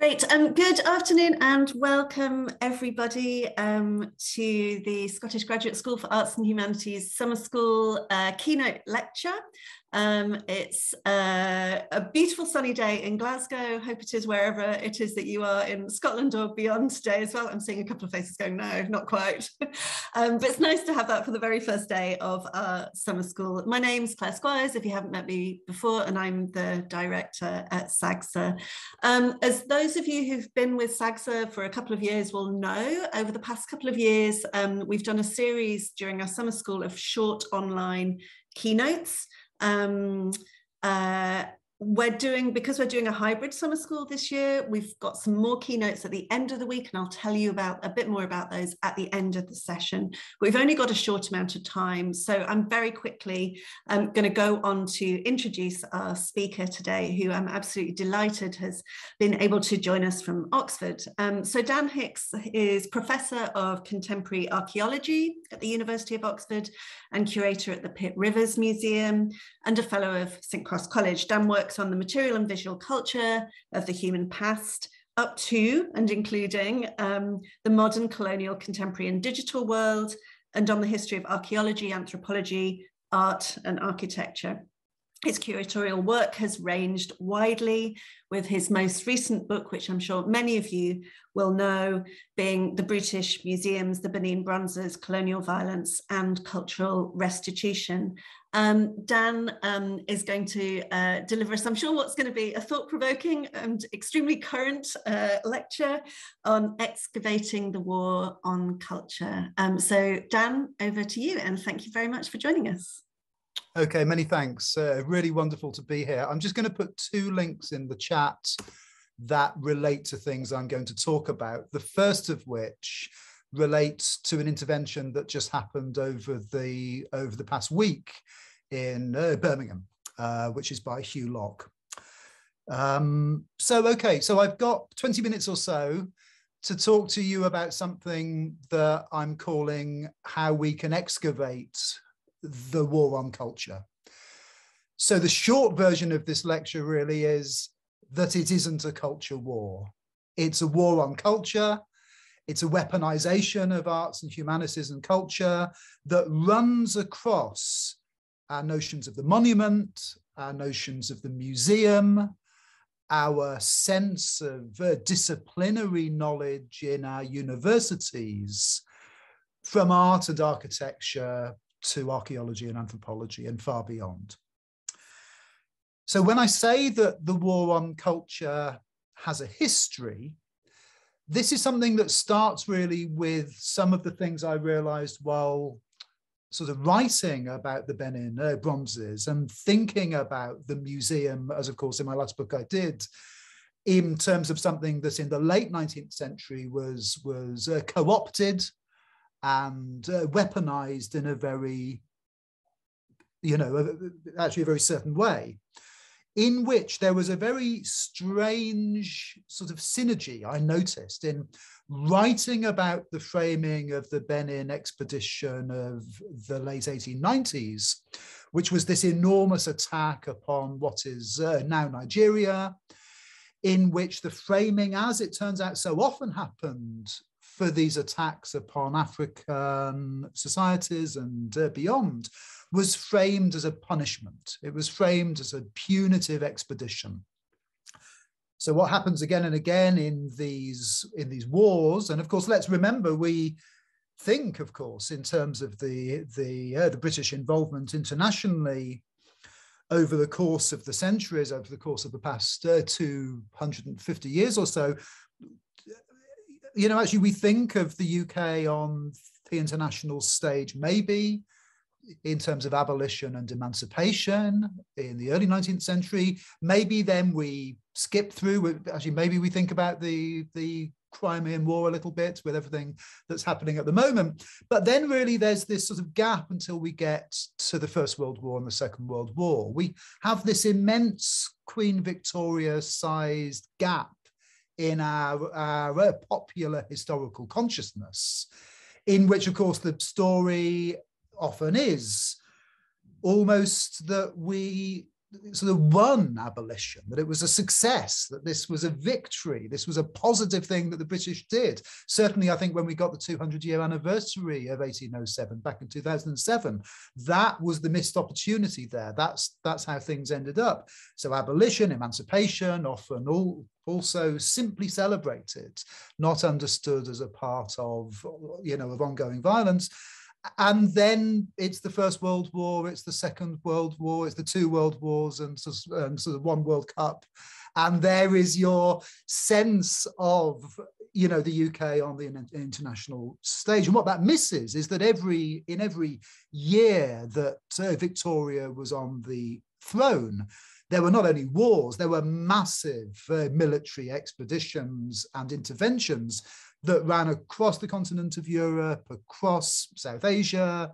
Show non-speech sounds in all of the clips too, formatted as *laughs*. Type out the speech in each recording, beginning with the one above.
Great. Um, good afternoon and welcome everybody um, to the Scottish Graduate School for Arts and Humanities Summer School uh, keynote lecture. Um, it's uh, a beautiful sunny day in Glasgow. Hope it is wherever it is that you are in Scotland or beyond today as well. I'm seeing a couple of faces going, no, not quite. *laughs* um, but it's nice to have that for the very first day of our summer school. My name's Claire Squires, if you haven't met me before, and I'm the director at SGSAH. Um, as those of you who've been with SGSAH for a couple of years will know, over the past couple of years, um, we've done a series during our summer school of short online keynotes. Um, uh, we're doing because we're doing a hybrid summer school this year we've got some more keynotes at the end of the week and i'll tell you about a bit more about those at the end of the session. We've only got a short amount of time so i'm very quickly um, going to go on to introduce our speaker today who i'm absolutely delighted has been able to join us from oxford. Um, so dan hicks is professor of contemporary archaeology at the university of oxford and curator at the pitt rivers museum and a fellow of st cross college. Dan works works on the material and visual culture of the human past, up to and including um, the modern colonial contemporary and digital world, and on the history of archaeology, anthropology, art, and architecture. His curatorial work has ranged widely, with his most recent book, which I'm sure many of you will know, being The Brutish Museums, the Benin Bronzes, Colonial Violence and Cultural Restitution. Um, Dan um, is going to uh, deliver us, I'm sure, what's going to be a thought provoking and extremely current uh, lecture on excavating the war on culture. Um, so, Dan, over to you, and thank you very much for joining us. Okay, many thanks. Uh, really wonderful to be here. I'm just going to put two links in the chat that relate to things I'm going to talk about. The first of which relates to an intervention that just happened over the over the past week in uh, Birmingham, uh, which is by Hew Locke. Um, so, okay, so I've got 20 minutes or so to talk to you about something that I'm calling how we can excavate the war on culture. So, the short version of this lecture really is that it isn't a culture war. It's a war on culture. It's a weaponization of arts and humanities and culture that runs across our notions of the monument, our notions of the museum, our sense of uh, disciplinary knowledge in our universities, from art and architecture to archaeology and anthropology and far beyond. So when I say that the war on culture has a history, this is something that starts really with some of the things I realized while sort of writing about the Benin uh, bronzes and thinking about the museum, as of course in my last book I did, in terms of something that in the late 19th century was, was uh, co-opted and uh, weaponized in a very, you know, actually a very certain way, in which there was a very strange sort of synergy I noticed in writing about the framing of the Benin expedition of the late 1890s, which was this enormous attack upon what is uh, now Nigeria, in which the framing, as it turns out so often happened for these attacks upon African societies and uh, beyond, was framed as a punishment. It was framed as a punitive expedition. So what happens again and again in these in these wars, and of course, let's remember we think, of course, in terms of the the uh, the British involvement internationally over the course of the centuries, over the course of the past uh, 250 years or so. You know, actually, we think of the UK on the international stage, maybe in terms of abolition and emancipation in the early 19th century. Maybe then we skip through, actually, maybe we think about the, the Crimean War a little bit with everything that's happening at the moment. But then really there's this sort of gap until we get to the First World War and the Second World War. We have this immense Queen Victoria sized gap in our, our popular historical consciousness, in which, of course, the story often is almost that we sort of won abolition, that it was a success, that this was a victory, this was a positive thing that the British did. Certainly, I think when we got the 200 year anniversary of 1807 back in 2007, that was the missed opportunity there. That's, that's how things ended up. So, abolition, emancipation, often all, also simply celebrated, not understood as a part of, you know, of ongoing violence and then it's the First World War, it's the Second World War, it's the two World Wars, and sort of, sort of one World Cup, and there is your sense of you know the UK on the international stage, and what that misses is that every in every year that uh, Victoria was on the throne, there were not only wars, there were massive uh, military expeditions and interventions that ran across the continent of Europe, across South Asia,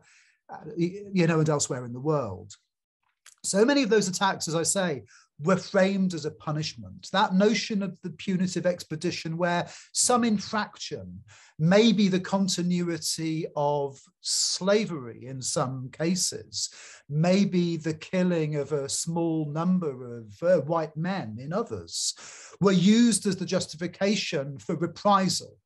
uh, you know, and elsewhere in the world. So many of those attacks, as I say, were framed as a punishment. That notion of the punitive expedition, where some infraction, maybe the continuity of slavery in some cases, maybe the killing of a small number of uh, white men in others, were used as the justification for reprisal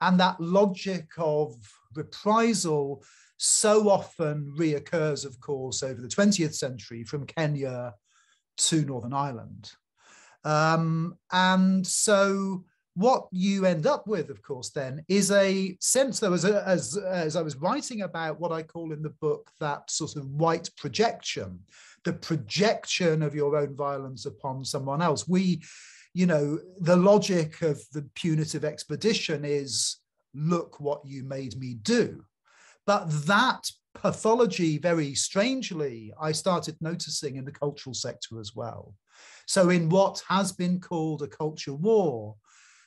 and that logic of reprisal so often reoccurs, of course, over the 20th century from Kenya to Northern Ireland. Um, and so what you end up with, of course, then is a sense, though, as, as, as I was writing about what I call in the book that sort of white projection, the projection of your own violence upon someone else. We you know, the logic of the punitive expedition is look what you made me do. But that pathology, very strangely, I started noticing in the cultural sector as well. So, in what has been called a culture war,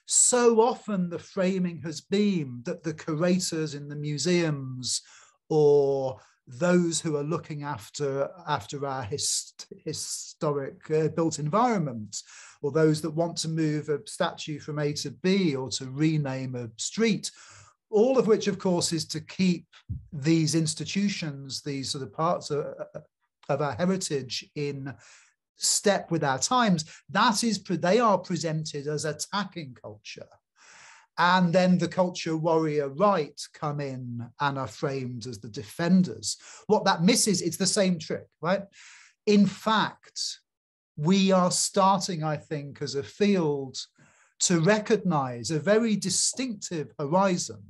so often the framing has been that the curators in the museums or those who are looking after after our hist historic uh, built environment or those that want to move a statue from A to B or to rename a street all of which of course is to keep these institutions these sort of parts of, of our heritage in step with our times that is they are presented as attacking culture and then the culture warrior right come in and are framed as the defenders. What that misses, it's the same trick, right? In fact, we are starting, I think, as a field to recognize a very distinctive horizon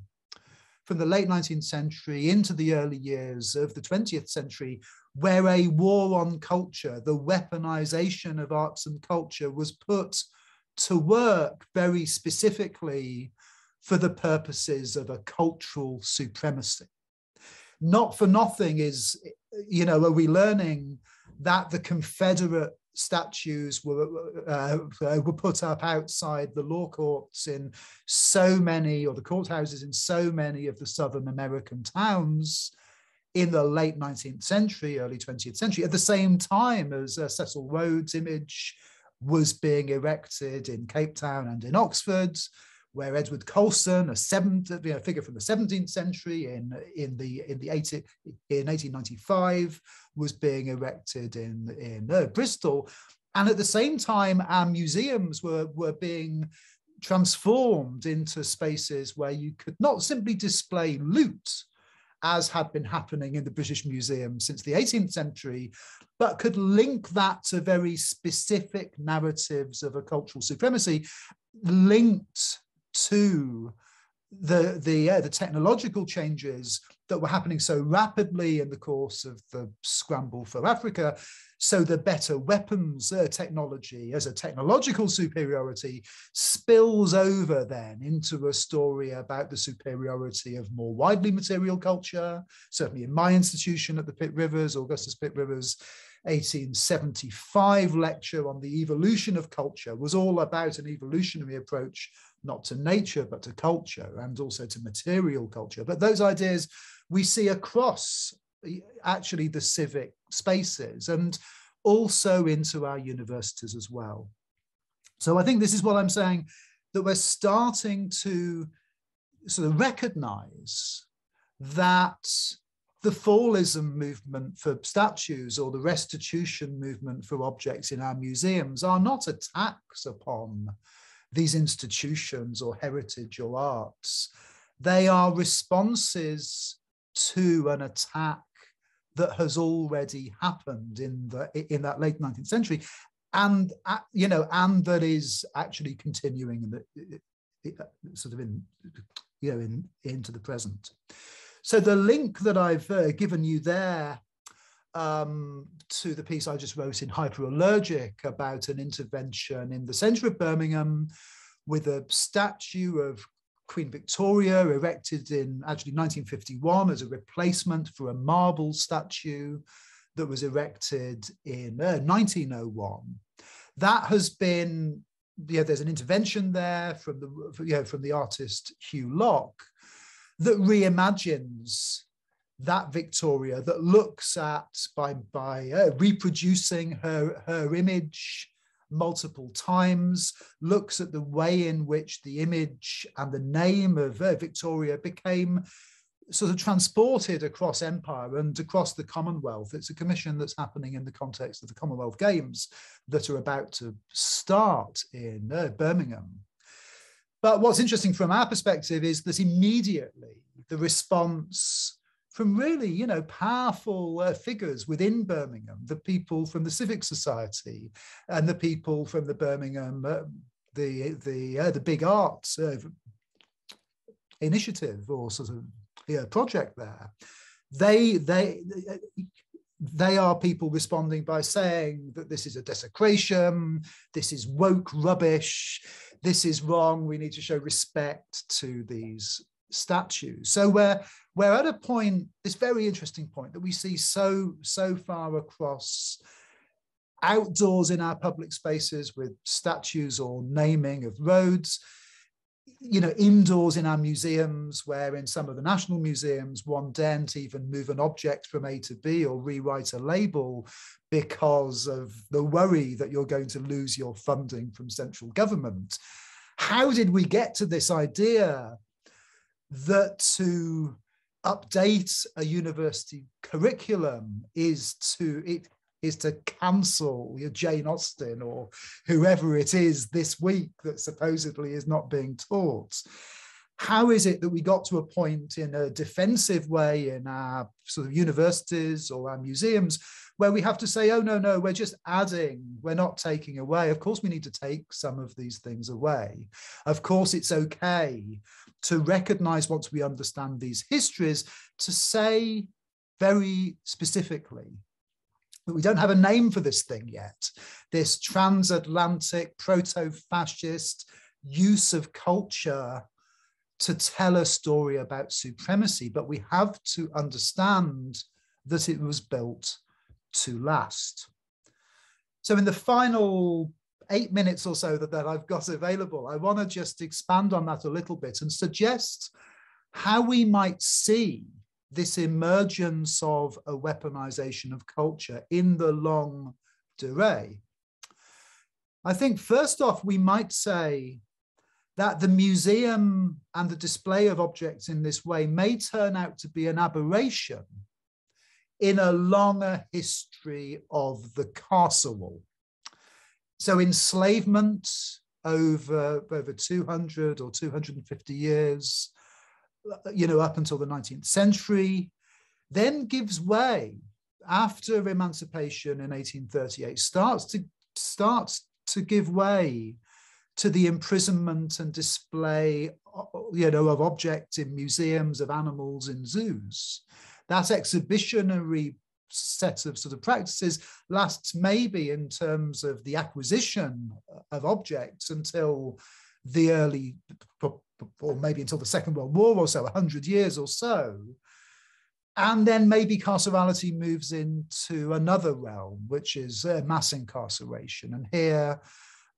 from the late 19th century into the early years of the 20th century, where a war on culture, the weaponization of arts and culture, was put to work very specifically for the purposes of a cultural supremacy. Not for nothing is, you know, are we learning that the Confederate statues were, uh, were put up outside the law courts in so many, or the courthouses in so many of the Southern American towns in the late 19th century, early 20th century, at the same time as uh, Cecil Rhodes' image was being erected in Cape Town and in Oxford, where Edward Colston, a seventh, you know, figure from the 17th century in, in the in the 80, in 1895, was being erected in, in uh, Bristol. And at the same time, our museums were, were being transformed into spaces where you could not simply display loot, as had been happening in the British Museum since the 18th century, but could link that to very specific narratives of a cultural supremacy linked to the the the technological changes that were happening so rapidly in the course of the scramble for Africa. So the better weapons uh, technology as a technological superiority spills over then into a story about the superiority of more widely material culture. Certainly in my institution at the Pitt Rivers, Augustus Pitt Rivers, 1875 lecture on the evolution of culture was all about an evolutionary approach not to nature, but to culture and also to material culture. But those ideas we see across actually the civic spaces and also into our universities as well. So I think this is what I'm saying that we're starting to sort of recognize that the fallism movement for statues or the restitution movement for objects in our museums are not attacks upon these institutions or heritage or arts. They are responses to an attack that has already happened in the in that late 19th century and uh, you know and that is actually continuing in the sort of in you know in into the present so the link that i've uh, given you there um, to the piece I just wrote in Hyperallergic about an intervention in the centre of Birmingham with a statue of Queen Victoria erected in actually 1951 as a replacement for a marble statue that was erected in uh, 1901. That has been, yeah, there's an intervention there from the, you know, from the artist Hew Locke that reimagines that Victoria that looks at by by uh, reproducing her her image multiple times looks at the way in which the image and the name of uh, Victoria became sort of transported across empire and across the Commonwealth. It's a commission that's happening in the context of the Commonwealth Games that are about to start in uh, Birmingham. But what's interesting from our perspective is that immediately the response from really, you know, powerful uh, figures within Birmingham, the people from the Civic Society and the people from the Birmingham, uh, the the uh, the big arts uh, initiative or sort of yeah, project there. They they they are people responding by saying that this is a desecration, this is woke rubbish, this is wrong. We need to show respect to these statues. So we're we're at a point, this very interesting point that we see so so far across outdoors in our public spaces with statues or naming of roads you know indoors in our museums where in some of the national museums one daren't even move an object from a to b or rewrite a label because of the worry that you're going to lose your funding from central government how did we get to this idea that to update a university curriculum is to it is to cancel your Jane Austen or whoever it is this week that supposedly is not being taught. How is it that we got to a point in a defensive way in our sort of universities or our museums where we have to say, oh, no, no, we're just adding, we're not taking away. Of course, we need to take some of these things away. Of course, it's okay to recognize once we understand these histories to say very specifically that we don't have a name for this thing yet this transatlantic proto-fascist use of culture to tell a story about supremacy but we have to understand that it was built to last so in the final eight minutes or so that, that I've got available, I want to just expand on that a little bit and suggest how we might see this emergence of a weaponization of culture in the longue durée. I think first off, we might say that the museum and the display of objects in this way may turn out to be an aberration in a longer history of the castle wall. so enslavement over, over 200 or 250 years, you know, up until the 19th century, then gives way after emancipation in 1838, starts to, starts to give way to the imprisonment and display you know, of objects in museums, of animals in zoos. That exhibitionary set of sort of practices lasts maybe in terms of the acquisition of objects until the early, or maybe until the Second World War or so, 100 years or so. And then maybe carcerality moves into another realm, which is uh, mass incarceration. And here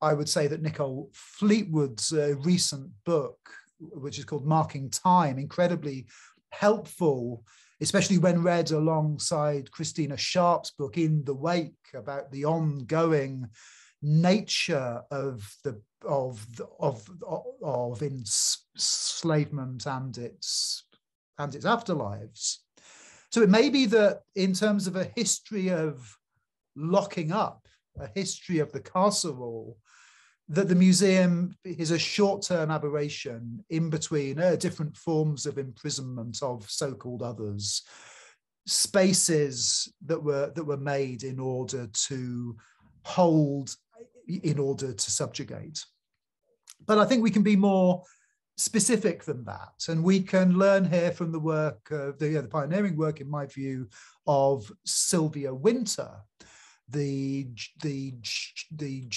I would say that Nicole Fleetwood's uh, recent book, which is called Marking Time, incredibly helpful especially when read alongside Christina Sharpe's book In the Wake about the ongoing nature of the of of of enslavement and its and its afterlives. So it may be that in terms of a history of locking up, a history of the carceral, that the museum is a short-term aberration in between uh, different forms of imprisonment of so-called others, spaces that were that were made in order to hold, in order to subjugate. But I think we can be more specific than that. And we can learn here from the work, of the, the pioneering work, in my view, of Sylvia Wynter, the, the, the,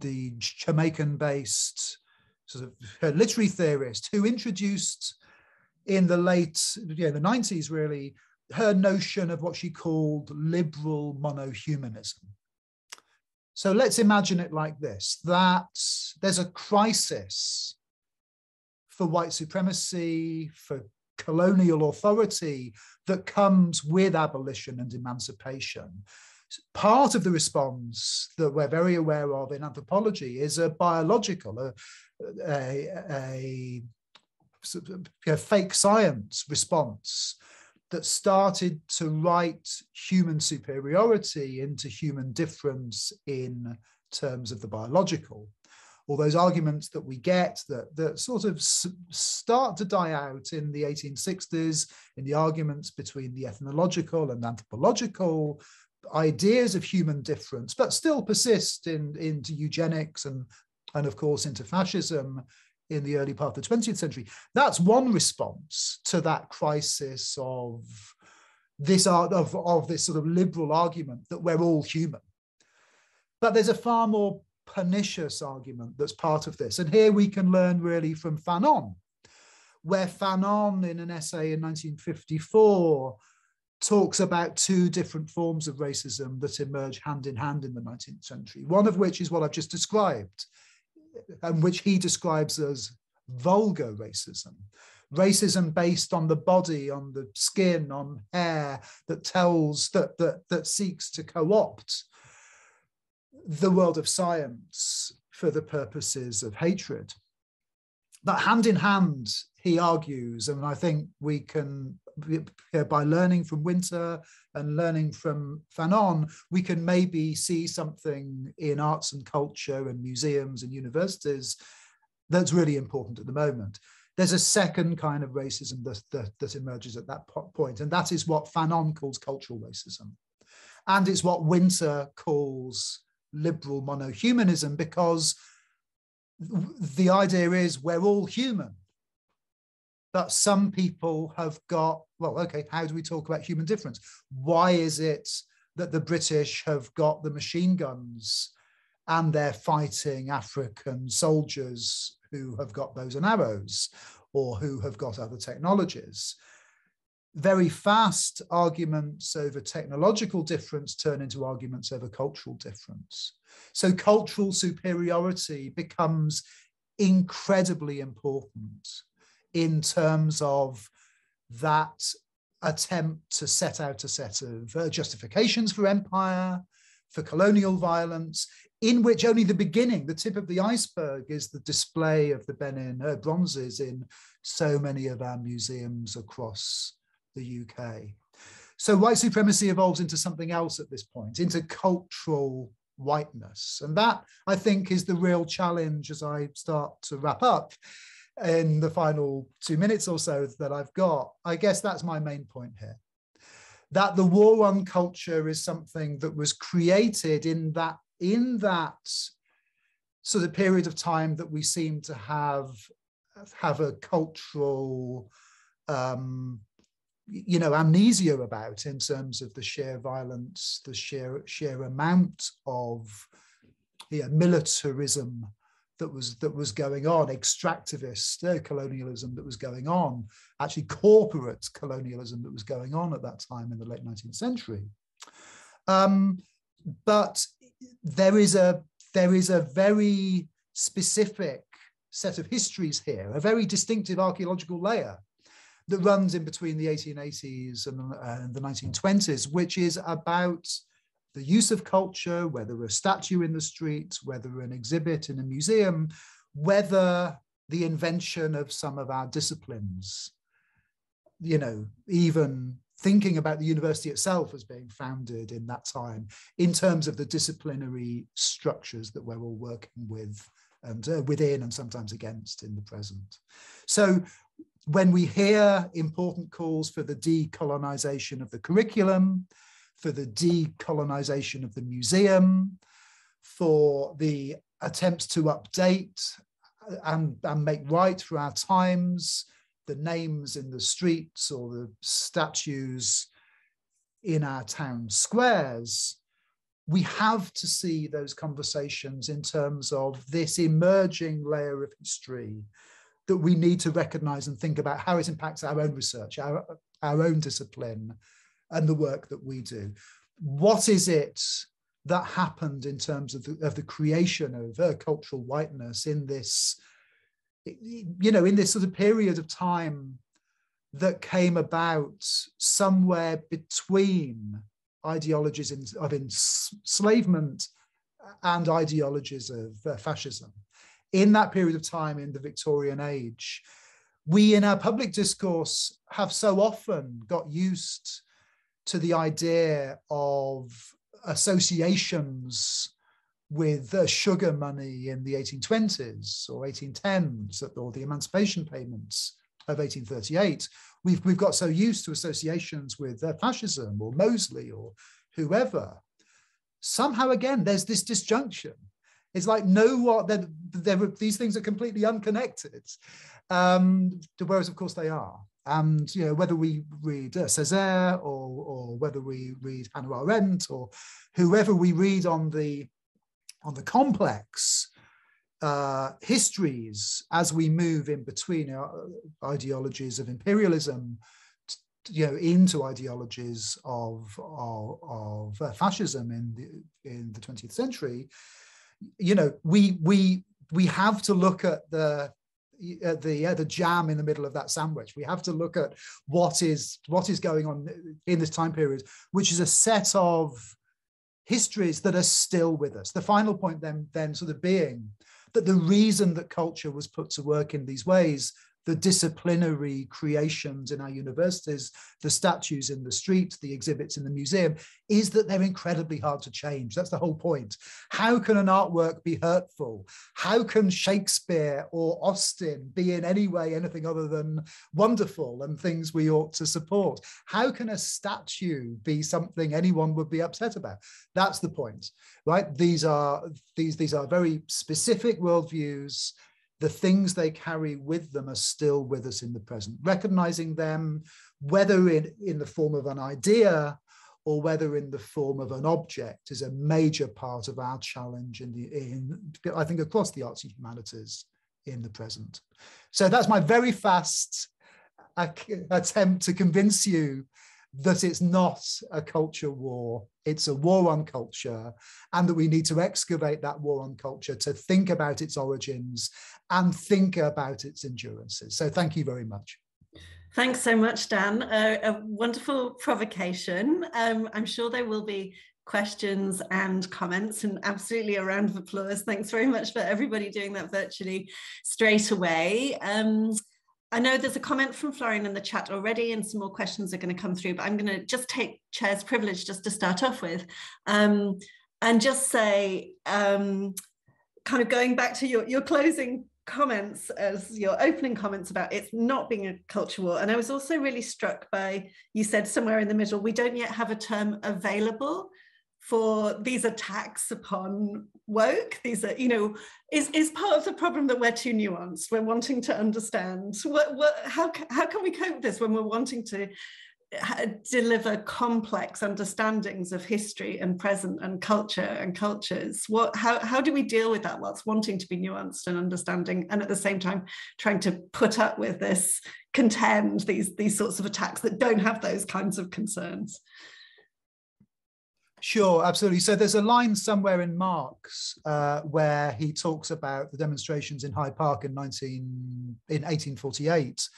the Jamaican-based sort of literary theorist who introduced in the late, yeah, the 90s really, her notion of what she called liberal monohumanism. So let's imagine it like this, that there's a crisis for white supremacy, for colonial authority that comes with abolition and emancipation. Part of the response that we're very aware of in anthropology is a biological, a, a, a, a fake science response that started to write human superiority into human difference in terms of the biological. All those arguments that we get that, that sort of start to die out in the 1860s in the arguments between the ethnological and anthropological ideas of human difference, but still persist in, into eugenics and, and of course into fascism in the early part of the 20th century. That's one response to that crisis of this art of, of this sort of liberal argument that we're all human. But there's a far more pernicious argument that's part of this. And here we can learn really from Fanon, where Fanon in an essay in 1954 talks about two different forms of racism that emerge hand in hand in the 19th century, one of which is what I've just described, and which he describes as vulgar racism. Racism based on the body, on the skin, on hair, that tells, that, that, that seeks to co-opt the world of science for the purposes of hatred. But hand in hand, he argues, and I think we can, by learning from Wynter and learning from Fanon, we can maybe see something in arts and culture and museums and universities that's really important at the moment. There's a second kind of racism that, that, that emerges at that point, and that is what Fanon calls cultural racism. And it's what Wynter calls liberal monohumanism because the idea is we're all human. But some people have got, well, okay, how do we talk about human difference? Why is it that the British have got the machine guns and they're fighting African soldiers who have got bows and arrows or who have got other technologies? very fast arguments over technological difference turn into arguments over cultural difference. So cultural superiority becomes incredibly important in terms of that attempt to set out a set of uh, justifications for empire, for colonial violence, in which only the beginning, the tip of the iceberg, is the display of the Benin uh, bronzes in so many of our museums across the UK. So white supremacy evolves into something else at this point, into cultural whiteness. And that, I think, is the real challenge as I start to wrap up in the final two minutes or so that I've got. I guess that's my main point here. That the war on culture is something that was created in that, in that sort of period of time that we seem to have, have a cultural um, you know amnesia about in terms of the sheer violence the sheer sheer amount of yeah, militarism that was that was going on extractivist uh, colonialism that was going on actually corporate colonialism that was going on at that time in the late 19th century. Um, but there is a there is a very specific set of histories here a very distinctive archaeological layer that runs in between the 1880s and, and the 1920s, which is about the use of culture, whether a statue in the street, whether an exhibit in a museum, whether the invention of some of our disciplines, you know, even thinking about the university itself as being founded in that time in terms of the disciplinary structures that we're all working with and uh, within and sometimes against in the present. So when we hear important calls for the decolonization of the curriculum, for the decolonization of the museum, for the attempts to update and, and make right for our times, the names in the streets or the statues in our town squares, we have to see those conversations in terms of this emerging layer of history that we need to recognize and think about how it impacts our own research, our, our own discipline, and the work that we do. What is it that happened in terms of the, of the creation of uh, cultural whiteness in this you know, in this sort of period of time that came about somewhere between ideologies of enslavement and ideologies of uh, fascism. In that period of time in the Victorian age, we in our public discourse have so often got used to the idea of associations with uh, sugar money in the 1820s or 1810s or the emancipation payments of 1838. We've, we've got so used to associations with uh, fascism or Mosley or whoever. Somehow, again, there's this disjunction. It's like no what these things are completely unconnected, um, whereas of course they are. And you know whether we read uh, Césaire or, or whether we read Hannah Arendt or whoever we read on the on the complex uh, histories as we move in between ideologies of imperialism you know into ideologies of of, of uh, fascism in the in the 20th century you know we we we have to look at the the uh, the jam in the middle of that sandwich we have to look at what is what is going on in this time period which is a set of histories that are still with us. The final point then, then sort of being that the reason that culture was put to work in these ways the disciplinary creations in our universities, the statues in the street, the exhibits in the museum, is that they're incredibly hard to change. That's the whole point. How can an artwork be hurtful? How can Shakespeare or Austen be in any way anything other than wonderful and things we ought to support? How can a statue be something anyone would be upset about? That's the point, right? These are these these are very specific worldviews the things they carry with them are still with us in the present. Recognizing them, whether in, in the form of an idea or whether in the form of an object, is a major part of our challenge in the in I think across the arts and humanities in the present. So that's my very fast attempt to convince you that it's not a culture war, it's a war on culture, and that we need to excavate that war on culture to think about its origins and think about its endurances. So thank you very much. Thanks so much, Dan. Uh, a wonderful provocation. Um, I'm sure there will be questions and comments and absolutely a round of applause. Thanks very much for everybody doing that virtually straight away. Um, I know there's a comment from Florian in the chat already, and some more questions are going to come through, but I'm going to just take chair's privilege just to start off with um, and just say, um, kind of going back to your, your closing comments as your opening comments about it not being a culture war. And I was also really struck by, you said somewhere in the middle, we don't yet have a term available for these attacks upon woke. These are you know is is part of the problem that we're too nuanced. We're wanting to understand. What, what how, how can we cope with this when we're wanting to deliver complex understandings of history and present and culture and cultures? What how, how do we deal with that whilst wanting to be nuanced and understanding and at the same time trying to put up with this contend these these sorts of attacks that don't have those kinds of concerns Sure, absolutely. So there's a line somewhere in Marx uh, where he talks about the demonstrations in Hyde Park in 19 in 1848,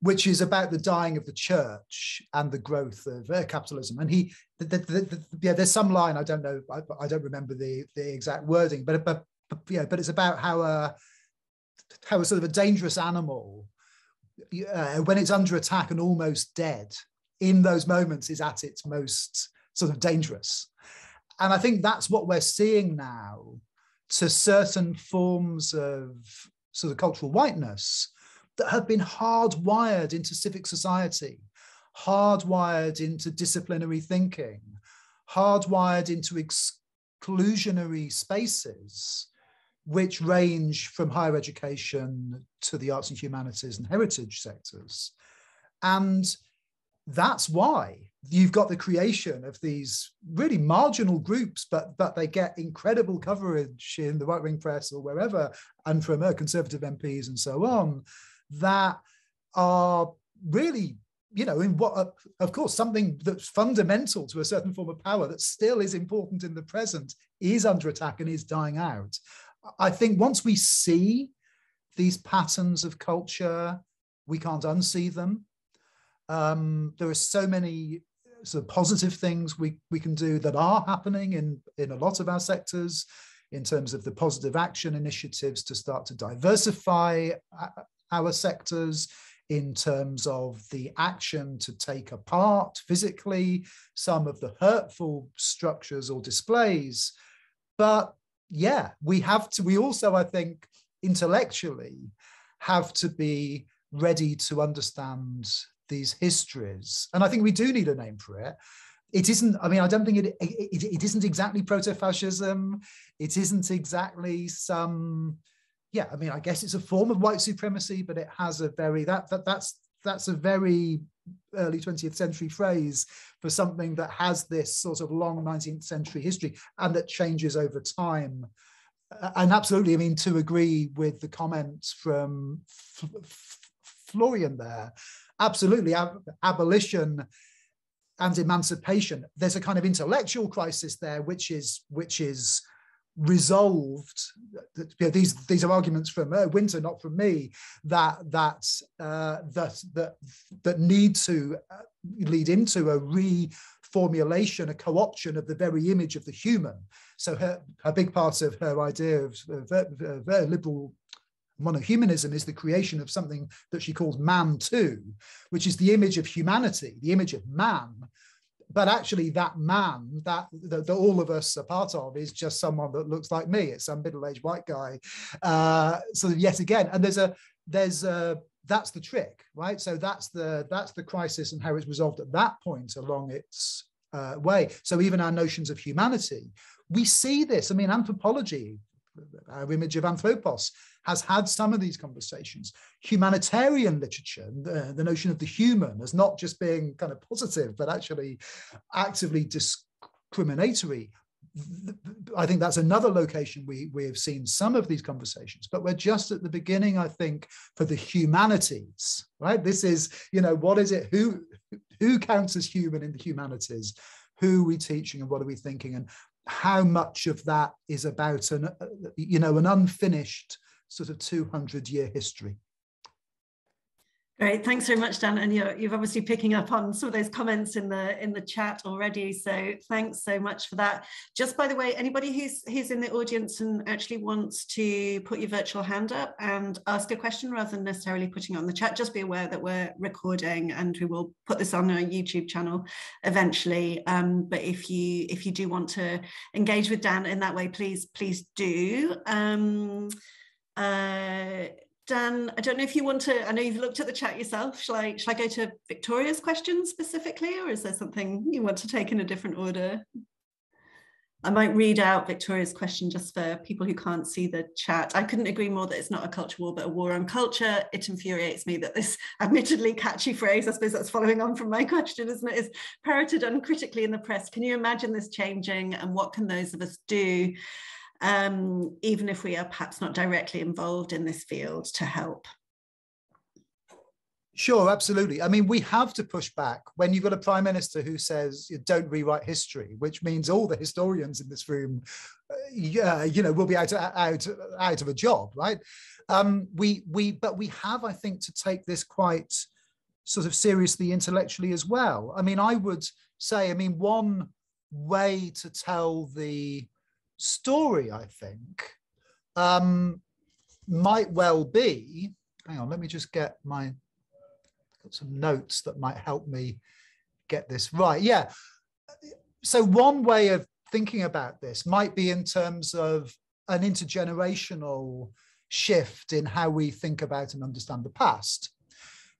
which is about the dying of the church and the growth of uh, capitalism. And he, the, the, the, yeah, there's some line I don't know, I, I, don't remember the the exact wording, but but, but yeah, but it's about how a how a sort of a dangerous animal uh, when it's under attack and almost dead in those moments is at its most sort of dangerous. And I think that's what we're seeing now to certain forms of sort of cultural whiteness that have been hardwired into civic society, hardwired into disciplinary thinking, hardwired into exclusionary spaces, which range from higher education to the arts and humanities and heritage sectors. And that's why you've got the creation of these really marginal groups, but but they get incredible coverage in the right wing press or wherever, and from uh, conservative MPs and so on, that are really you know in what of course something that's fundamental to a certain form of power that still is important in the present is under attack and is dying out. I think once we see these patterns of culture we can't unsee them. Um, there are so many sort of positive things we, we can do that are happening in, in a lot of our sectors in terms of the positive action initiatives to start to diversify our sectors in terms of the action to take apart physically some of the hurtful structures or displays. But yeah, we have to, we also, I think, intellectually have to be ready to understand these histories. And I think we do need a name for it. It isn't, I mean, I don't think it, it, it isn't exactly proto-fascism. It isn't exactly some, yeah, I mean, I guess it's a form of white supremacy, but it has a very, that, that that's, that's a very early 20th century phrase for something that has this sort of long 19th century history and that changes over time. And absolutely, I mean, to agree with the comments from Florian there, absolutely. Ab- abolition and emancipation. There's a kind of intellectual crisis there which is which is resolved. You know, these these are arguments from uh, Wynter not from me that that uh, that that that need to uh, lead into a reformulation a co-option of the very image of the human. So her a big part of her idea of, of, of, of liberal monohumanism is the creation of something that she calls man too, which is the image of humanity, the image of man. But actually, that man that, that, that all of us are part of is just someone that looks like me. It's some middle-aged white guy. Uh, so yet again, and there's a there's a that's the trick, right? So that's the that's the crisis and how it's resolved at that point along its uh, way. So even our notions of humanity, we see this. I mean, anthropology, our image of anthropos, has had some of these conversations. Humanitarian literature, the, the notion of the human as not just being kind of positive, but actually actively discriminatory, I think that's another location we, we have seen some of these conversations, but we're just at the beginning, I think, for the humanities, right? This is, you know, what is it? Who, who counts as human in the humanities? Who are we teaching and what are we thinking? And how much of that is about an, uh, you know, an unfinished sort of 200 year history. Great, thanks very much, Dan. And you're, you're obviously picking up on some of those comments in the in the chat already. So thanks so much for that. Just by the way, anybody who's who's in the audience and actually wants to put your virtual hand up and ask a question rather than necessarily putting it on the chat, just be aware that we're recording and we will put this on our YouTube channel eventually. Um, but if you if you do want to engage with Dan in that way, please please do. Um, uh, Dan, I don't know if you want to, I know you've looked at the chat yourself. Shall I, shall I go to Victoria's question specifically, or is there something you want to take in a different order? I might read out Victoria's question just for people who can't see the chat. I couldn't agree more that it's not a culture war, but a war on culture. It infuriates me that this *laughs* admittedly catchy phrase, I suppose that's following on from my question, isn't it, is parroted uncritically in the press. Can you imagine this changing and what can those of us do um, even if we are perhaps not directly involved in this field to help. Sure, absolutely. I mean, we have to push back when you've got a prime minister who says don't rewrite history, which means all the historians in this room, uh, yeah, you know, will be out out out of a job, right? Um, we we but we have, I think, to take this quite sort of seriously intellectually as well. I mean, I would say, I mean, one way to tell the story, I think, um, might well be. Hang on, let me just get my got some notes that might help me get this right. Yeah. So one way of thinking about this might be in terms of an intergenerational shift in how we think about and understand the past.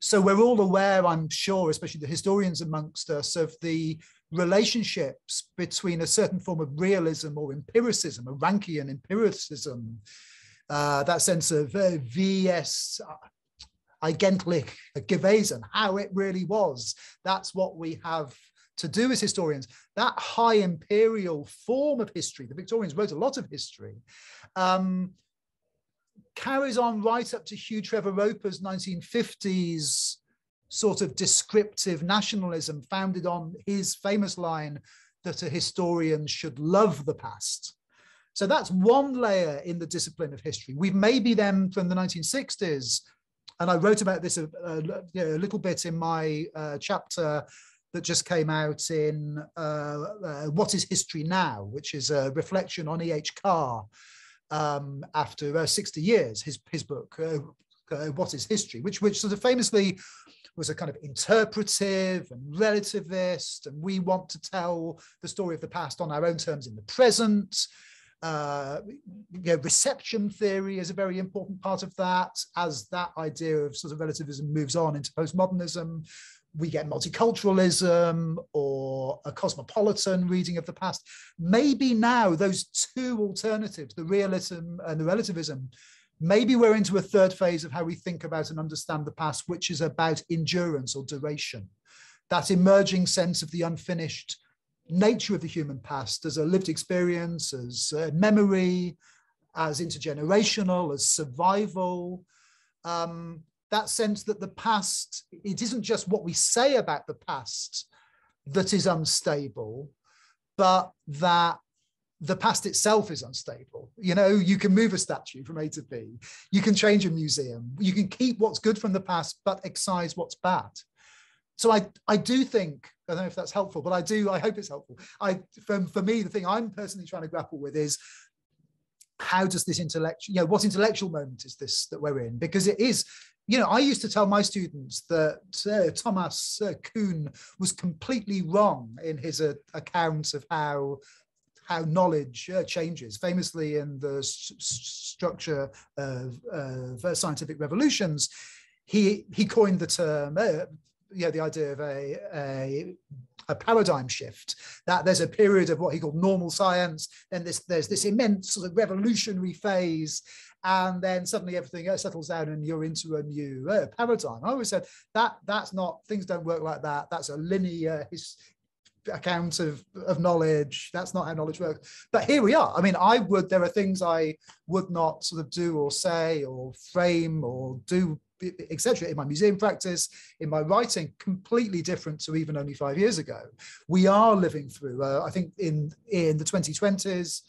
So we're all aware, I'm sure, especially the historians amongst us, of the relationships between a certain form of realism or empiricism, a Rankian empiricism, uh, that sense of uh, wie es eigentlich gewesen, how it really was. That's what we have to do as historians. That high imperial form of history, the Victorians wrote a lot of history, um, carries on right up to Hugh Trevor Roper's 1950s sort of descriptive nationalism founded on his famous line that a historian should love the past. So that's one layer in the discipline of history. We've maybe then from the 1960s, and I wrote about this a, a, a little bit in my uh, chapter that just came out in uh, uh, What is History Now, which is a reflection on E.H. Carr um, after uh, 60 years, his, his book, uh, What is History, which, which sort of famously was a kind of interpretive and relativist, and we want to tell the story of the past on our own terms in the present. Uh, you know, reception theory is a very important part of that as that idea of sort of relativism moves on into postmodernism we get multiculturalism or a cosmopolitan reading of the past. Maybe now those two alternatives, the realism and the relativism, maybe we're into a third phase of how we think about and understand the past, which is about endurance or duration. That emerging sense of the unfinished nature of the human past as a lived experience, as memory, as intergenerational, as survival. Um, that sense that the past, it isn't just what we say about the past that is unstable, but that the past itself is unstable. You know, you can move a statue from A to B, you can change a museum, you can keep what's good from the past, but excise what's bad. So I, I do think, I don't know if that's helpful, but I do, I hope it's helpful. I, for, for me, the thing I'm personally trying to grapple with is how does this intellectual, you know, what intellectual moment is this that we're in? Because it is, you know, I used to tell my students that uh, Thomas uh, Kuhn was completely wrong in his uh, of how how knowledge uh, changes. Famously, in the structure of, of, scientific revolutions, he he coined the term, uh, you know, the idea of a, a a paradigm shift that there's a period of what he called normal science then this there's this immense sort of revolutionary phase and then suddenly everything settles down and you're into a new uh, paradigm. I always said that that's not things don't work like that. That's a linear his, account of, of knowledge. That's not how knowledge works. But here we are. I mean, I would there are things I would not sort of do or say or frame or do etc in my museum practice in my writing completely different to even only five years ago we are living through uh, i think in in the 2020s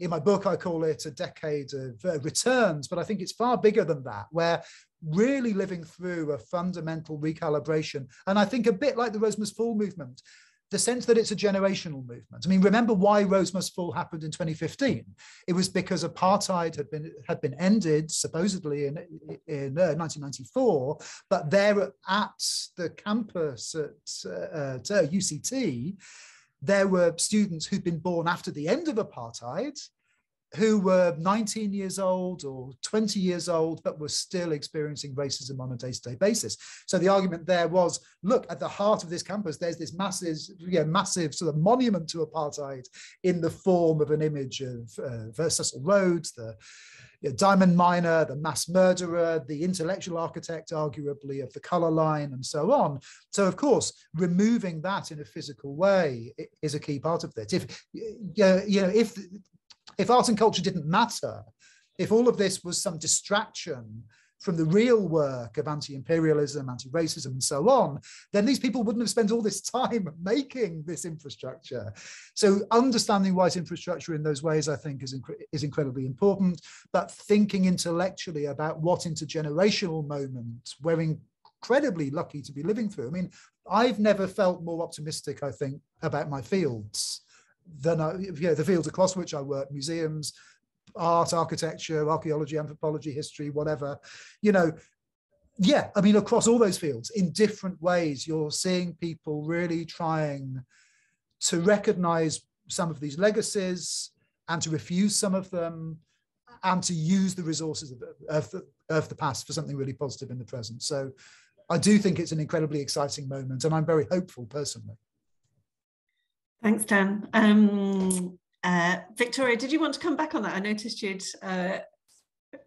in my book, I call it a decade of uh, returns, but I think it's far bigger than that, where really living through a fundamental recalibration. And I think a bit like the Rhodes Must Fall movement, the sense that it's a generational movement. I mean, remember why Rhodes Must Fall happened in 2015? It was because apartheid had been had been ended supposedly in in uh, 1994, but there at the campus at, uh, at uh, UCT, there were students who'd been born after the end of apartheid who were 19 years old or 20 years old, but were still experiencing racism on a day to day basis. So the argument there was look, at the heart of this campus, there's this massive, you know, massive sort of monument to apartheid in the form of an image of uh, Cecil Rhodes, the diamond miner, the mass murderer, the intellectual architect, arguably, of the color line, and so on. So, of course, removing that in a physical way is a key part of it. If you know, if if art and culture didn't matter, if all of this was some distraction from the real work of anti-imperialism, anti-racism, and so on, then these people wouldn't have spent all this *laughs* time making this infrastructure. So understanding white infrastructure in those ways, I think, is, inc is incredibly important. But thinking intellectually about what intergenerational moment we're incredibly lucky to be living through. I mean, I've never felt more optimistic, I think, about my fields than I, know, the fields across which I work, museums, art, architecture, archaeology, anthropology, history, whatever, you know, yeah, I mean, across all those fields, in different ways, you're seeing people really trying to recognize some of these legacies and to refuse some of them and to use the resources of the, of of the past for something really positive in the present. So I do think it's an incredibly exciting moment and I'm very hopeful personally. Thanks, Dan. Um, uh, Victoria, did you want to come back on that? I noticed you'd uh,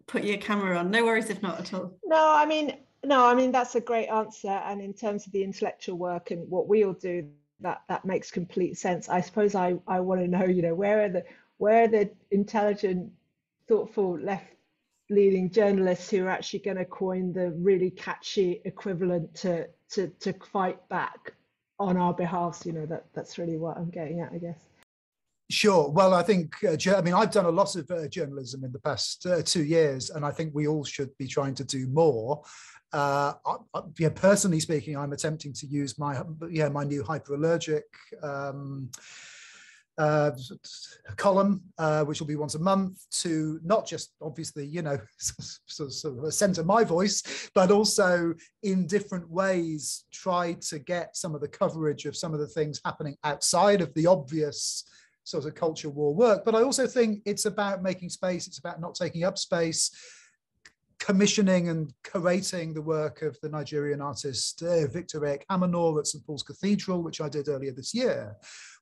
put your camera on. No worries if not at all. No, I mean, no, I mean that's a great answer. And in terms of the intellectual work and what we all do, that that makes complete sense. I suppose I I want to know, you know, where are the where are the intelligent, thoughtful left leading journalists who are actually going to coin the really catchy equivalent to to to fight back on our behalf. So, You know, that that's really what I'm getting at, I guess. Sure. Well, I think, uh, I mean, I've done a lot of uh, journalism in the past uh, two years, and I think we all should be trying to do more. Uh, I, I, yeah, personally speaking, I'm attempting to use my yeah my new hyperallergic um, uh, column, uh, which will be once a month, to not just obviously, you know, *laughs* sort of, center my voice, but also in different ways try to get some of the coverage of some of the things happening outside of the obvious sort of culture war work. But I also think it's about making space, it's about not taking up space, commissioning and curating the work of the Nigerian artist uh, Victor Ehikhamenor at St. Paul's Cathedral, which I did earlier this year,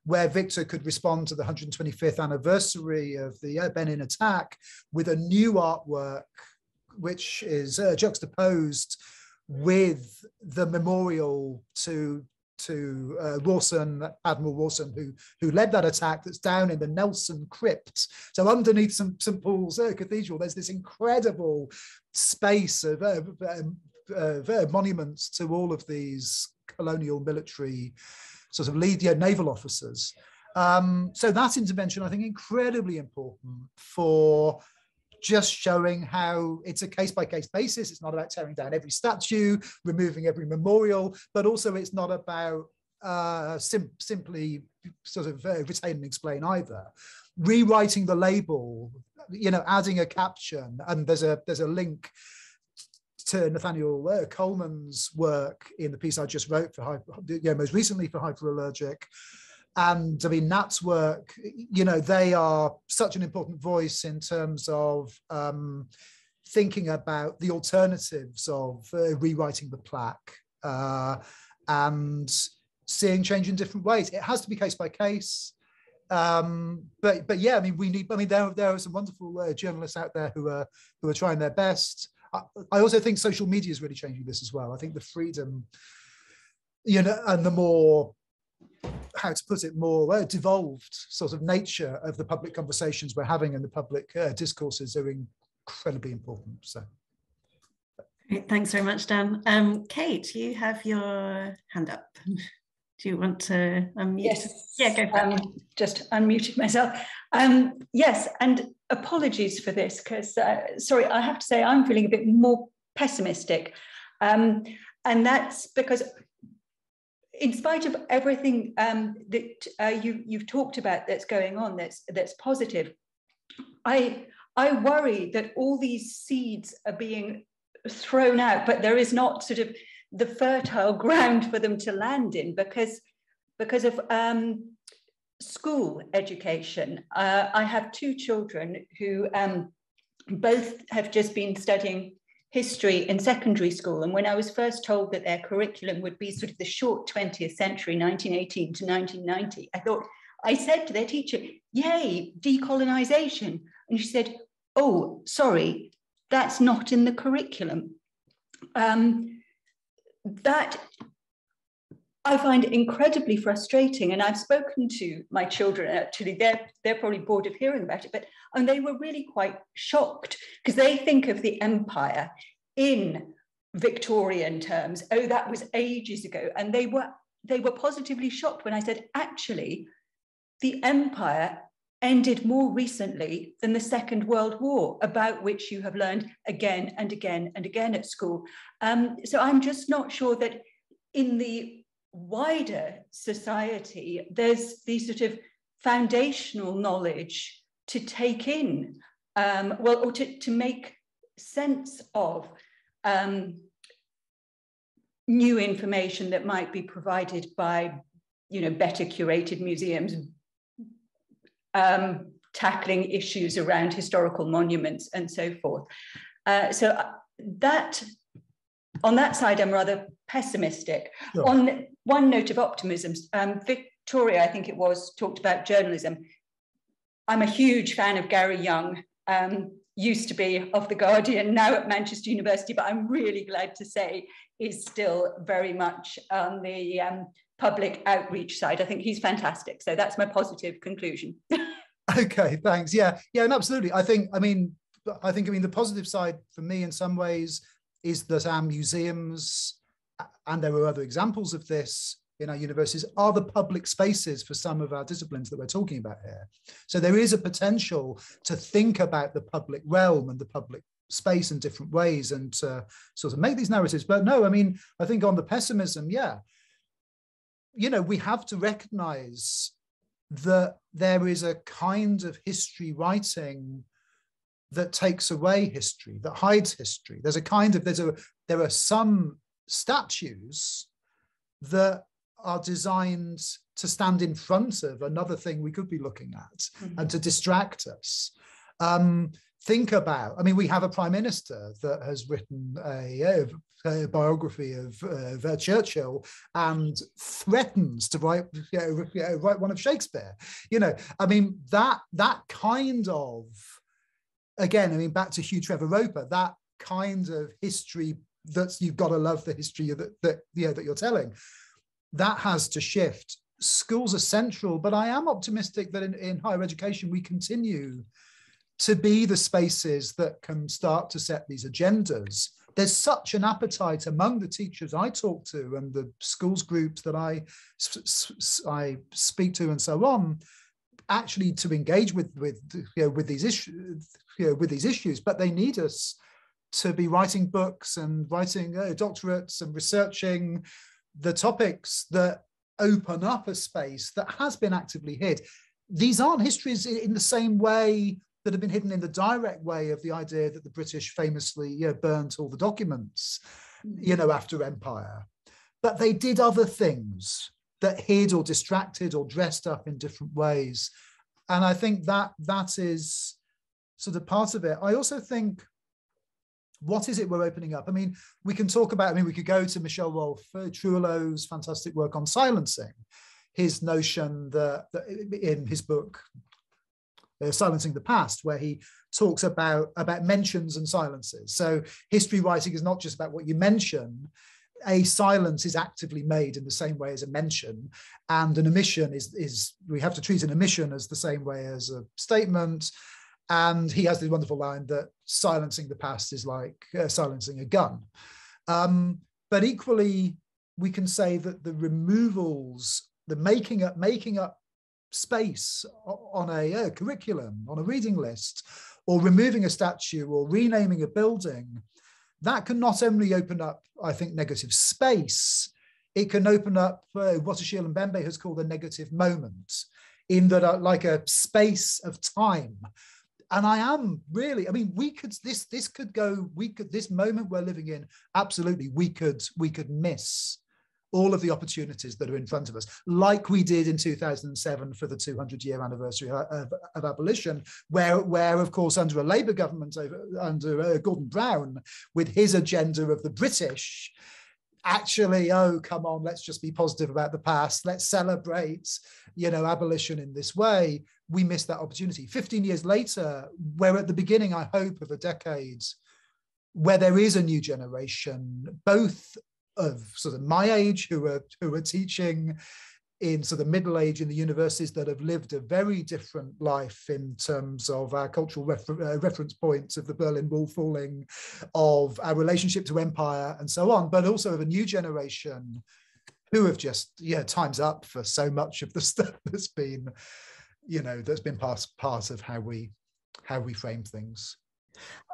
where Victor could respond to the 125th anniversary of the uh, Benin attack with a new artwork, which is uh, juxtaposed with the memorial to to uh, Rawson, Admiral Rawson, who who led that attack. That's down in the Nelson Crypt. So underneath St Paul's uh, Cathedral, there's this incredible space of, uh, uh, monuments to all of these colonial military sort of lead yeah, naval officers. Um, so that intervention, I think, incredibly important for just showing how it's a case by case basis. It's not about tearing down every statue, removing every memorial, but also it's not about uh, sim simply sort of uh, retain and explain either. Rewriting the label, you know, adding a caption, and there's a there's a link to Nathaniel uh, Coleman's work in the piece I just wrote for, most recently for Hyperallergic, and I mean Nat's work, you know, they are such an important voice in terms of um, thinking about the alternatives of uh, rewriting the plaque uh, and seeing change in different ways. It has to be case by case. Um, but but yeah, I mean, we need. I mean, there there are some wonderful uh, journalists out there who are who are trying their best. I, I also think social media is really changing this as well. I think the freedom, you know, and the more how to put it more uh, devolved sort of nature of the public conversations we're having and the public uh, discourses are incredibly important. So. Great, thanks very much, Dan. Um, Kate, you have your hand up. *laughs* Do you want to unmute? Yes. Yeah, go for um, it. Just unmuted myself. Um, yes, and apologies for this because, uh, sorry, I have to say I'm feeling a bit more pessimistic. Um, and that's because in spite of everything um, that uh, you, you've talked about that's going on, that's that's positive, I I worry that all these seeds are being thrown out, but there is not sort of the fertile *laughs* ground for them to land in because because of um, school education. Uh, I have two children who um, both have just been studying history in secondary school. And when I was first told that their curriculum would be sort of the short 20th century, 1918 to 1990, I thought, I said to their teacher, Yay, decolonization. And she said, Oh, sorry, that's not in the curriculum. Um, that I find it incredibly frustrating. And I've spoken to my children, actually, they're, they're probably bored of hearing about it, but and they were really quite shocked because they think of the empire in Victorian terms. Oh, that was ages ago. And they were they were positively shocked when I said, actually, the empire ended more recently than the Second World War, about which you have learned again and again and again at school. Um, so I'm just not sure that in the wider society, there's the sort of foundational knowledge to take in, um, well, or to, to make sense of. Um, new information that might be provided by, you know, better curated museums um, tackling issues around historical monuments and so forth. Uh, so uh, that on that side, I'm rather pessimistic. Sure. On one note of optimism, um, Victoria, I think it was, talked about journalism. I'm a huge fan of Gary Younge. Um, used to be of the Guardian, now at Manchester University, but I'm really glad to say is still very much on the um, public outreach side. I think he's fantastic. So that's my positive conclusion. *laughs* okay, thanks. Yeah, yeah, and absolutely. I think, I mean, I think, I mean, the positive side for me in some ways is that our museums, and there are other examples of this in our universities, are the public spaces for some of our disciplines that we're talking about here. So there is a potential to think about the public realm and the public space in different ways and to sort of make these narratives. But no, I mean, I think on the pessimism, yeah, you know, we have to recognize that there is a kind of history writing that takes away history, that hides history. There's a kind of, there's a, there are some statues that are designed to stand in front of another thing we could be looking at mm-hmm. and to distract us. Um, think about, I mean, we have a prime minister that has written a, a biography of, uh, Churchill and threatens to write, you know, write one of Shakespeare. You know, I mean, that, that kind of, again, I mean, back to Hugh Trevor Roper, that kind of history that's you've got to love the history that that yeah that you're telling. That has to shift. Schools are central, but I am optimistic that in, in higher education we continue to be the spaces that can start to set these agendas. There's such an appetite among the teachers I talk to and the schools groups that I I speak to and so on actually to engage with with you know, with these issues you know, with these issues, but they need us to be writing books and writing uh, doctorates and researching the topics that open up a space that has been actively hid. These aren't histories in the same way that have been hidden in the direct way of the idea that the British famously you know, burnt all the documents, you know, after empire. But they did other things that hid or distracted or dressed up in different ways. And I think that that is sort of part of it. I also think what is it we're opening up? I mean, we can talk about, I mean, we could go to Michel-Rolph uh, Trouillot's fantastic work on silencing, his notion that, that in his book, uh, Silencing the Past, where he talks about, about mentions and silences. So history writing is not just about what you mention, a silence is actively made in the same way as a mention, and an omission is, is we have to treat an omission as the same way as a statement. And he has this wonderful line that silencing the past is like uh, silencing a gun. Um, but equally, we can say that the removals, the making up, making up space on a, a curriculum, on a reading list, or removing a statue or renaming a building that can not only open up, I think, negative space, it can open up uh, what Mbembe has called a negative moment, in that, uh, like a space of time. And I am really, I mean, we could this this could go, we could this moment we're living in, absolutely, we could we could miss all of the opportunities that are in front of us, like we did in 2007 for the 200 year anniversary of, of abolition, where, where, of course, under a Labour government, over, under uh, Gordon Brown, with his agenda of the British, actually, oh, come on, let's just be positive about the past. Let's celebrate, you know, abolition in this way. We missed that opportunity. 15 years later, we're at the beginning, I hope, of a decade where there is a new generation, both of sort of my age who are who are teaching in sort of middle age in the universities that have lived a very different life in terms of our cultural refer uh, reference points of the Berlin Wall falling, of our relationship to empire and so on, but also of a new generation who have just, yeah, time's up for so much of the *laughs* stuff that's been, you know, that's been part, part of how we how we frame things.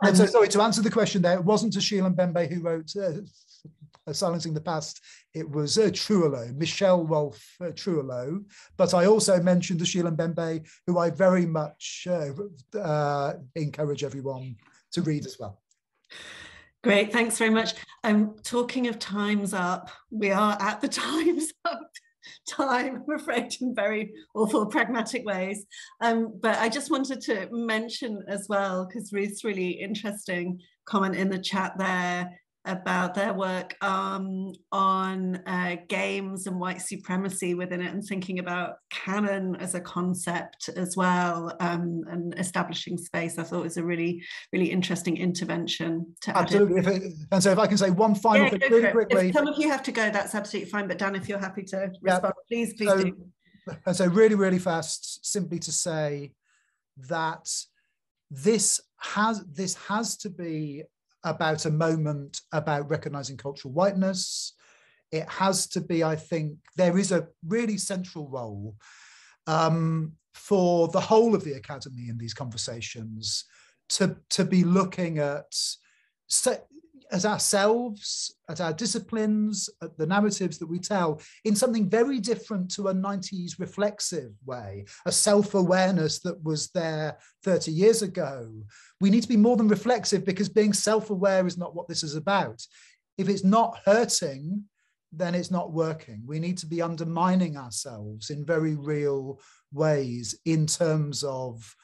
And so, sorry, to answer the question there, it wasn't Achille Mbembe who wrote uh, Silencing the Past, it was uh, Trouillot, Michel-Rolph uh. But I also mentioned Achille Mbembe, who I very much uh, uh, encourage everyone to read as well. Great, thanks very much. Um, talking of times up, we are at the *laughs* times up *laughs* time, I'm afraid, in very awful pragmatic ways. Um, but I just wanted to mention as well, because Ruth's really interesting comment in the chat there about their work um, on uh, games and white supremacy within it and thinking about canon as a concept as well um, and establishing space I thought was a really really interesting intervention to absolutely. It, and so if I can say one final yeah, thing really quickly. If some of you have to go that's absolutely fine but Dan if you're happy to respond yeah. please please so, do. and so really really fast simply to say that this has this has to be about a moment about recognizing cultural whiteness. It has to be, I think, there is a really central role um, for the whole of the academy in these conversations to, to be looking at as ourselves, at our disciplines, at the narratives that we tell in something very different to a 90s reflexive way, a self awareness that was there 30 years ago. We need to be more than reflexive because being self aware is not what this is about. If it's not hurting, then it's not working. We need to be undermining ourselves in very real ways in terms of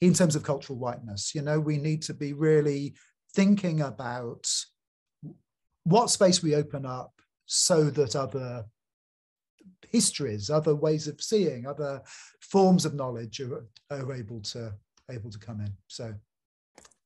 in terms of cultural whiteness you know we need to be really thinking about what space we open up so that other histories, other ways of seeing, other forms of knowledge are, are able to able to come in. So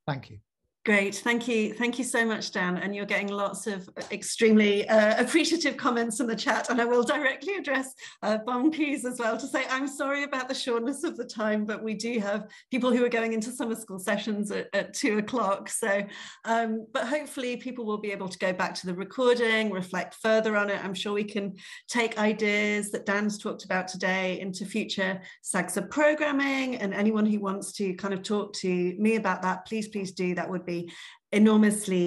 thank you. Great, thank you. Thank you so much, Dan. And you're getting lots of extremely uh, appreciative comments in the chat. And I will directly address uh, Keys as well to say, I'm sorry about the shortness of the time, but we do have people who are going into summer school sessions at, at two o'clock. So, um, but hopefully people will be able to go back to the recording, reflect further on it. I'm sure we can take ideas that Dan's talked about today into future SGSAH programming. And anyone who wants to kind of talk to me about that, please, please do. That would be be enormously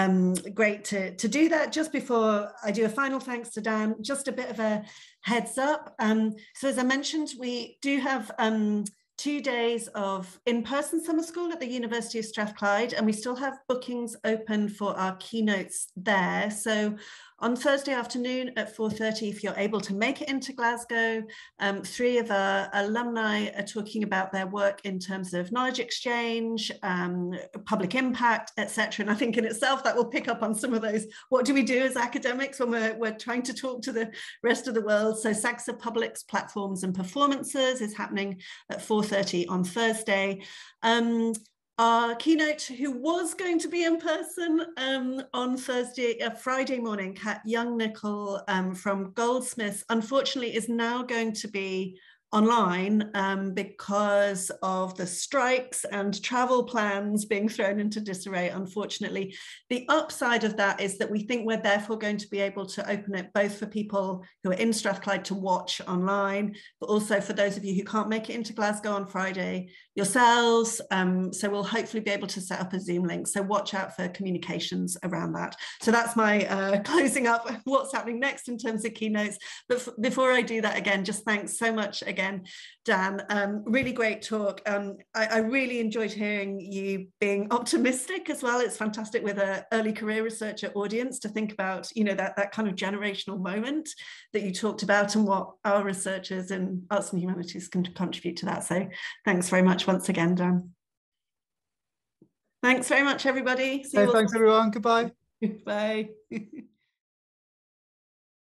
um, great to, to do that. Just before I do a final thanks to Dan, just a bit of a heads up. Um, so as I mentioned, we do have um, two days of in-person summer school at the University of Strathclyde, and we still have bookings open for our keynotes there. So on Thursday afternoon at 4.30, if you're able to make it into Glasgow, um, three of our alumni are talking about their work in terms of knowledge exchange, um, public impact, etc. And I think in itself that will pick up on some of those, what do we do as academics when we're, we're trying to talk to the rest of the world? So SGSAH Publics Platforms and Performances is happening at 4.30 on Thursday. Um, our keynote, who was going to be in person um, on Thursday, uh, Friday morning, Kat Jungnickel um, from Goldsmiths, unfortunately is now going to be online um, because of the strikes and travel plans being thrown into disarray, unfortunately. The upside of that is that we think we're therefore going to be able to open it both for people who are in Strathclyde to watch online, but also for those of you who can't make it into Glasgow on Friday yourselves. Um, so we'll hopefully be able to set up a Zoom link. So watch out for communications around that. So that's my uh, *laughs* closing up *laughs* what's happening next in terms of keynotes. But before I do that again, just thanks so much again again, Dan. Um, really great talk. Um, I, I, really enjoyed hearing you being optimistic as well. It's fantastic with an early career researcher audience to think about, you know, that, that kind of generational moment that you talked about and what our researchers in arts and humanities can contribute to that. So thanks very much once again, Dan. Thanks very much, everybody. hey, thanks, everyone. Goodbye. *laughs* Bye. *laughs*